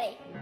everybody.